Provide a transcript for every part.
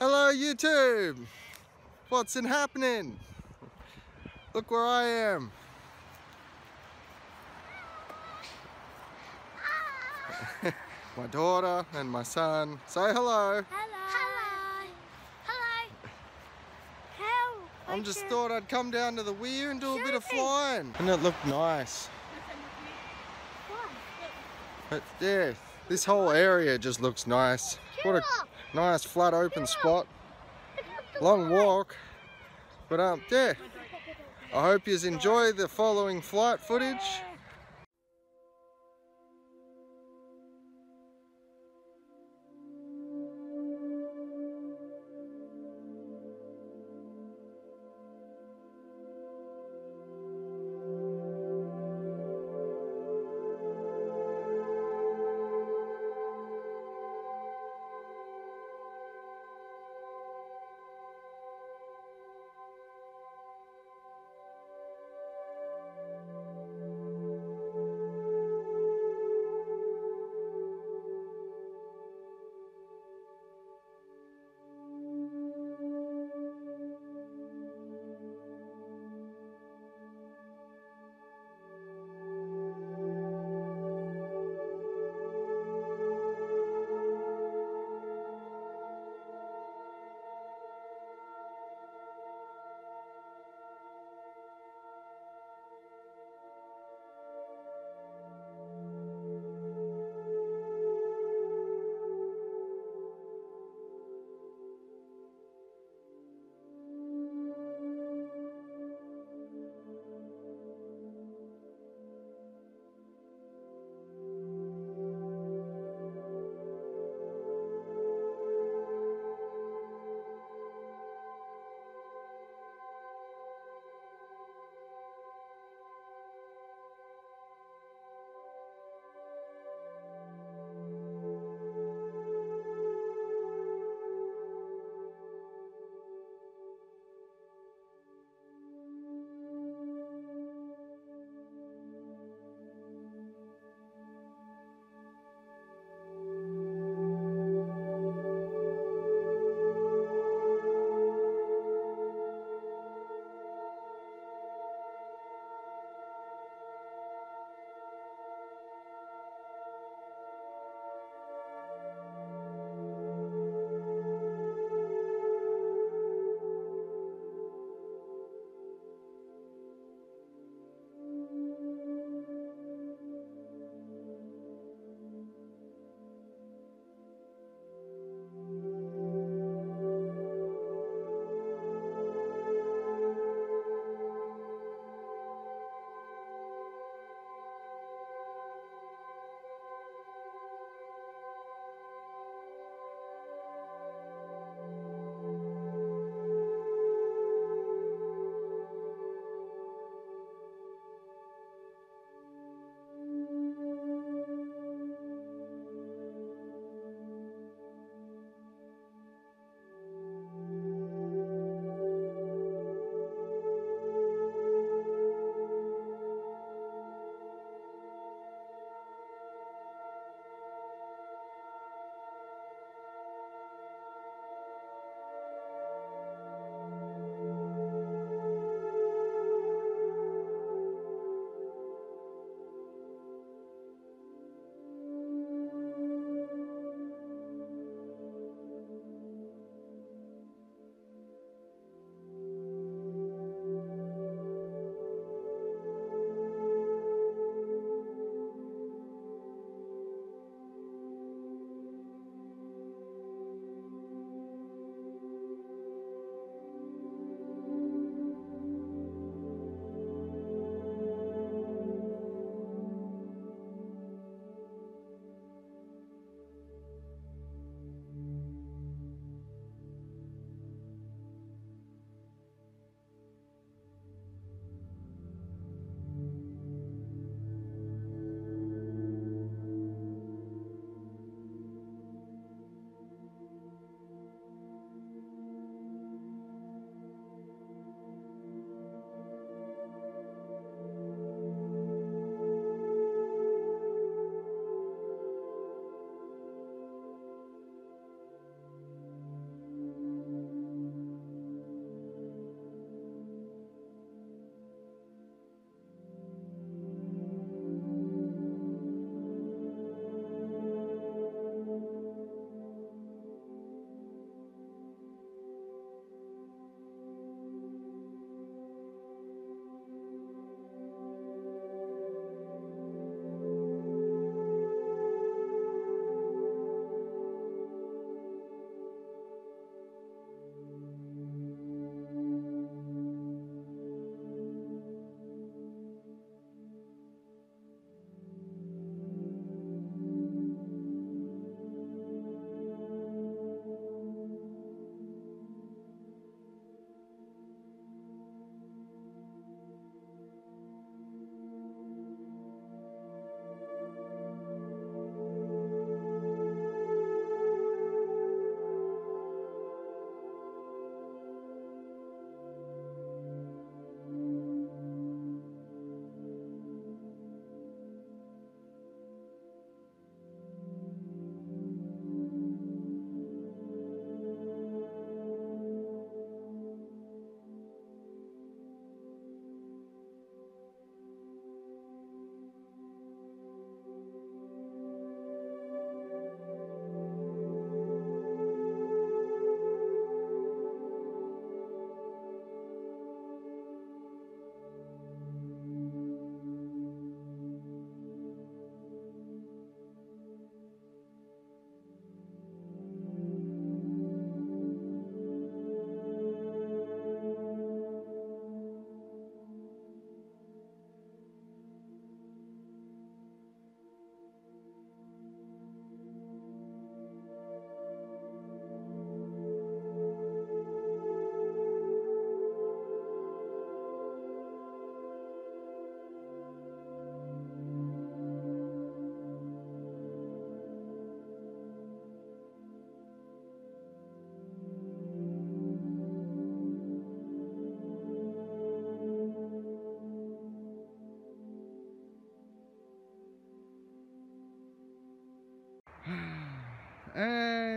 Hello YouTube! What's in happening? Look where I am. my daughter and my son. Say hello. Hello. Hello. Hello. I just thought I'd come down to the weir and do a bit of flying. And it looked nice. But yeah, this whole area just looks nice. What a nice flat open spot. Long walk. But um, yeah. I hope you enjoy the following flight footage.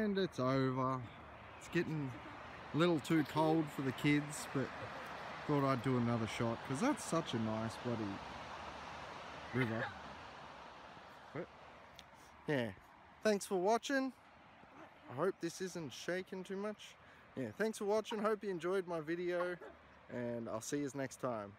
And it's over. It's getting a little too cold for the kids, but thought I'd do another shot because that's such a nice bloody river. But, yeah, thanks for watching. I hope this isn't shaking too much. Yeah, thanks for watching. Hope you enjoyed my video and I'll see you next time.